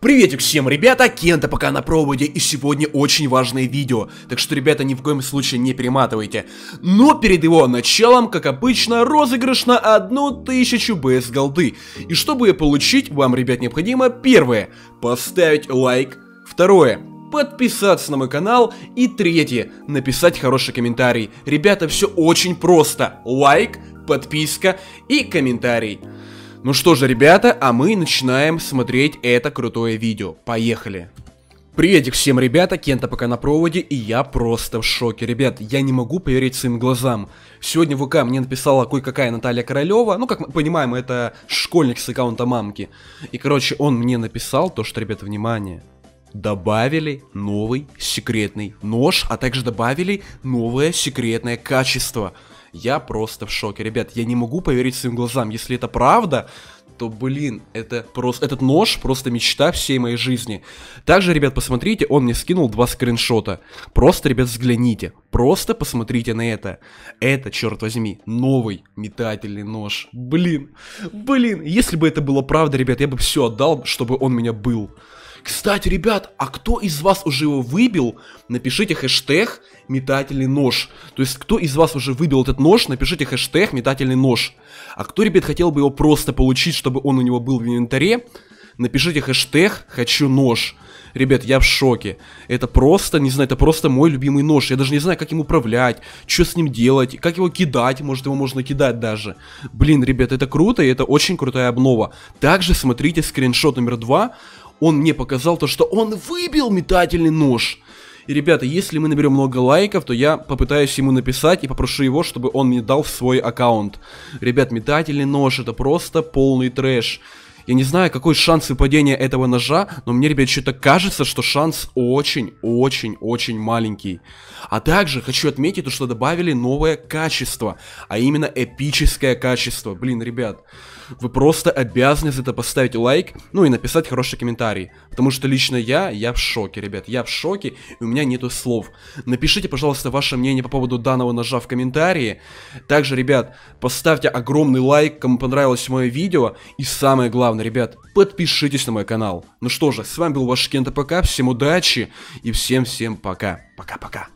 Приветик всем, ребята, Кента пока на проводе, и сегодня очень важное видео, так что, ребята, ни в коем случае не перематывайте. Но перед его началом, как обычно, розыгрыш на одну тысячу БС голды. И чтобы ее получить, вам, ребят, необходимо, первое, поставить лайк, второе, подписаться на мой канал и третье, написать хороший комментарий. Ребята, все очень просто, лайк, подписка и комментарий. Ну что же, ребята, а мы начинаем смотреть это крутое видео. Поехали! Приветик всем, ребята, Кента пока на проводе, и я просто в шоке. Ребят, я не могу поверить своим глазам. Сегодня в ВК мне написала кое-какая Наталья Королева, ну, как мы понимаем, это школьник с аккаунта мамки. И, короче, он мне написал то, что, ребята, внимание, добавили новый секретный нож, а также добавили новое секретное качество – я просто в шоке. Ребят, я не могу поверить своим глазам. Если это правда, то, блин, это просто, этот нож просто мечта всей моей жизни. Также, ребят, посмотрите, он мне скинул два скриншота. Просто, ребят, взгляните. Просто посмотрите на это. Это, черт возьми, новый метательный нож. Блин, блин, если бы это было правда, ребят, я бы все отдал, чтобы он меня был. Кстати, ребят, а кто из вас уже его выбил? Напишите хэштег метательный нож. То есть, кто из вас уже выбил этот нож, напишите хэштег метательный нож. А кто, ребят, хотел бы его просто получить, чтобы он у него был в инвентаре, напишите хэштег хочу нож. Ребят, я в шоке. Это просто, не знаю, это просто мой любимый нож. Я даже не знаю, как им управлять, что с ним делать, как его кидать. Может, его можно кидать даже. Блин, ребят, это круто, и это очень крутая обнова. Также смотрите скриншот номер два он мне показал то, что он выбил метательный нож. И, ребята, если мы наберем много лайков, то я попытаюсь ему написать и попрошу его, чтобы он мне дал свой аккаунт. Ребят, метательный нож это просто полный трэш. Я не знаю, какой шанс выпадения этого ножа, но мне, ребят, что-то кажется, что шанс очень-очень-очень маленький. А также хочу отметить то, что добавили новое качество, а именно эпическое качество. Блин, ребят, вы просто обязаны за это поставить лайк, ну и написать хороший комментарий. Потому что лично я, я в шоке, ребят, я в шоке, и у меня нету слов. Напишите, пожалуйста, ваше мнение по поводу данного ножа в комментарии. Также, ребят, поставьте огромный лайк, кому понравилось мое видео. И самое главное, ребят, подпишитесь на мой канал. Ну что же, с вами был ваш Кента ПК, всем удачи и всем-всем пока. Пока-пока.